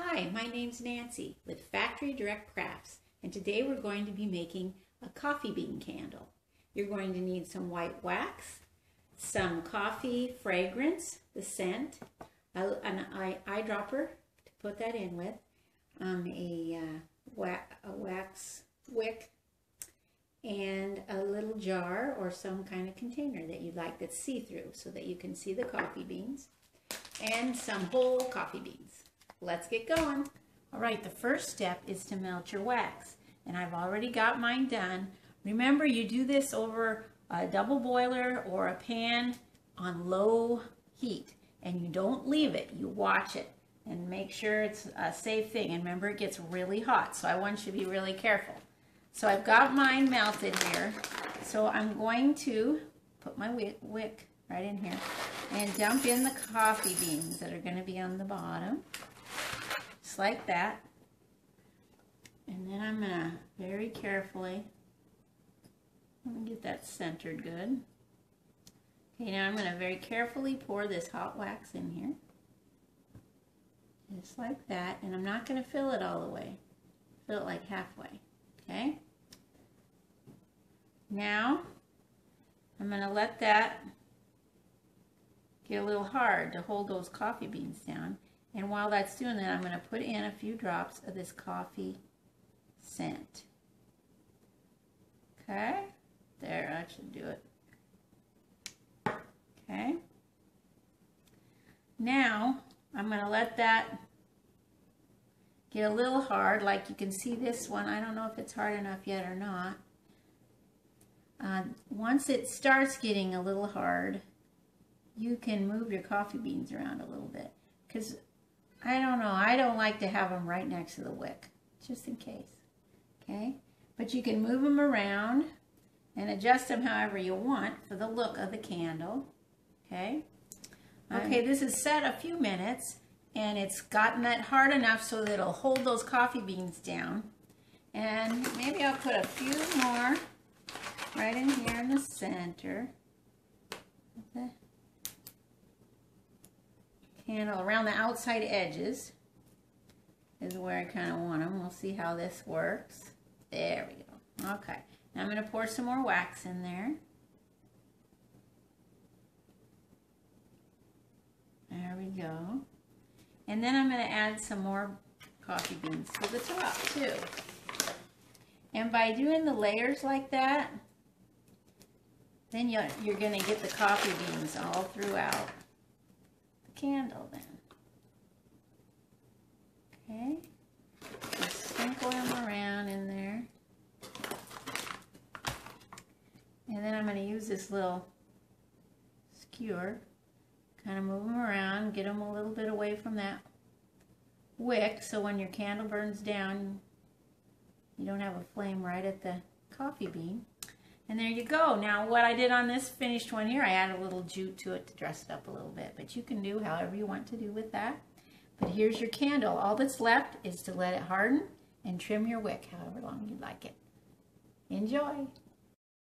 Hi, my name's Nancy with Factory Direct Crafts and today we're going to be making a coffee bean candle. You're going to need some white wax, some coffee fragrance, the scent, an eye, eyedropper to put that in with, um, a, uh, wax, a wax wick, and a little jar or some kind of container that you'd like that's see-through so that you can see the coffee beans, and some whole coffee beans. Let's get going. All right, the first step is to melt your wax. And I've already got mine done. Remember, you do this over a double boiler or a pan on low heat. And you don't leave it, you watch it and make sure it's a safe thing. And remember, it gets really hot, so I want you to be really careful. So I've got mine melted here. So I'm going to put my wick, wick right in here and dump in the coffee beans that are going to be on the bottom like that. And then I'm going to very carefully get that centered good. Okay, now I'm going to very carefully pour this hot wax in here. Just like that. And I'm not going to fill it all the way. Fill it like halfway. Okay? Now, I'm going to let that get a little hard to hold those coffee beans down. And while that's doing that, I'm going to put in a few drops of this coffee scent. Okay, there, that should do it. Okay. Now, I'm going to let that get a little hard, like you can see this one. I don't know if it's hard enough yet or not. Uh, once it starts getting a little hard, you can move your coffee beans around a little bit. Because I don't know. I don't like to have them right next to the wick, just in case. Okay? But you can move them around and adjust them however you want for the look of the candle. Okay? Okay, this is set a few minutes and it's gotten that hard enough so that it'll hold those coffee beans down. And maybe I'll put a few more right in here in the center. Okay handle around the outside edges is where I kind of want them. We'll see how this works. There we go. Okay. Now I'm going to pour some more wax in there. There we go. And then I'm going to add some more coffee beans to the top too. And by doing the layers like that, then you're, you're going to get the coffee beans all throughout candle then. Okay, just sprinkle them around in there. And then I'm going to use this little skewer, kind of move them around, get them a little bit away from that wick so when your candle burns down, you don't have a flame right at the coffee bean. And there you go. Now what I did on this finished one here, I added a little jute to it to dress it up a little bit. But you can do however you want to do with that. But here's your candle. All that's left is to let it harden and trim your wick however long you'd like it. Enjoy!